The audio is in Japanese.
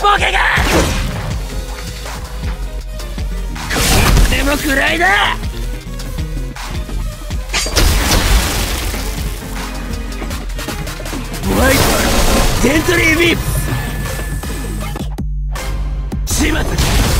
ボケが！これもくらいだ！ワイパーデントリービップ始末